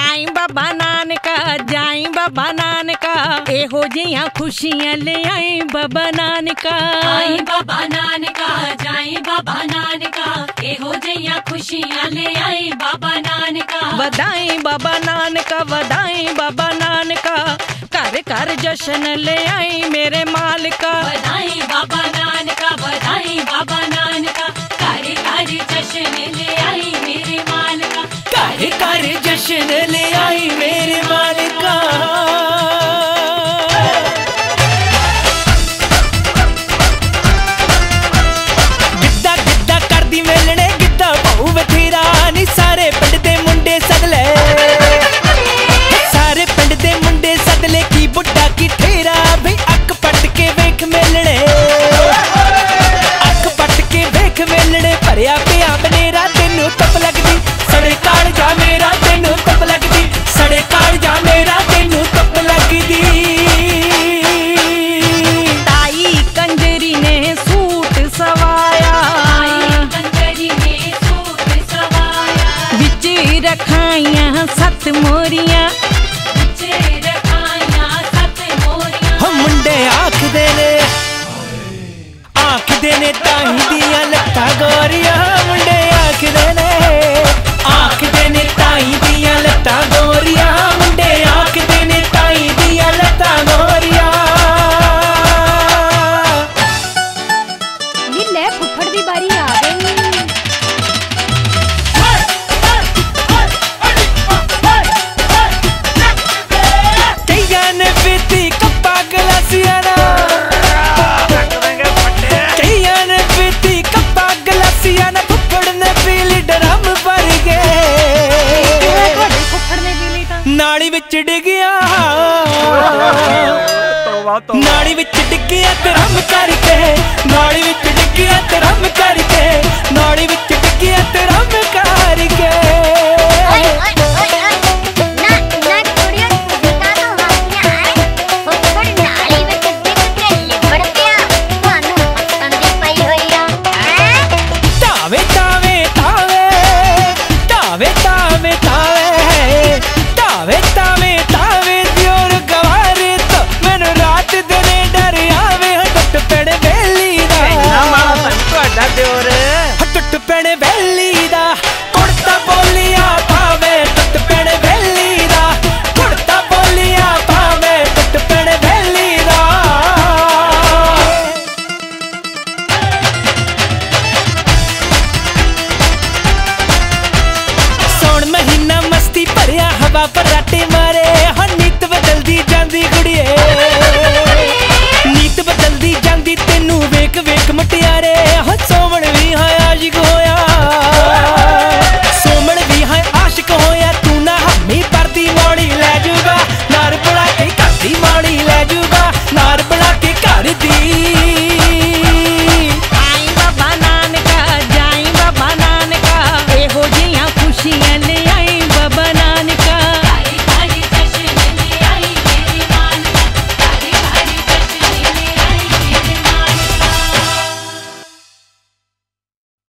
आई बाबा नानका जाई बाबा नानका एहो जिया खुशियाँ ले आई बाबा नानका आई बाबा नानका जाई बाबा नानका एहो जिया खुशियाँ ले आई बाबा नानका बधाई बाबा नानका बधाई बाबा नानका घर घर जश्न ले आई मेरे मालिका। बधाई बाबा नानका ਦੀਆਂ ਲੱਤਾਂ ਗੋਰੀਆਂ, ਮੁੰਡੇ ਆਖਦੇ ਨੇ। ਆਖਦੇ ਨੇ ਤਾਈ ਦੀਆਂ ਲੱਤਾਂ ਗੋਰੀਆਂ, ਮੁੰਡੇ ਆਖਦੇ ਨੇ ਤਾਈ ਦੀਆਂ ਲੱਤਾਂ ਗੋਰੀਆਂ। ਨੀ, ਲੈ ਫੁੱਫੜ ਦੀ ਬਾਰੀ ਆ ਗਈ। ਵਿੱਚ ਡਿੱਗਿਆ ਨਾਲੀ ਵਿੱਚ ਡਿੱਗਿਆ ਤੇ ਰਮ ਕਰਕੇ ਨਾਲੀ ਵਿੱਚ ਡਿੱਗਿਆ ਤੇ ਰਮ ਬਾਬਾ ਰਾਟੇ ਮਾਰੇ।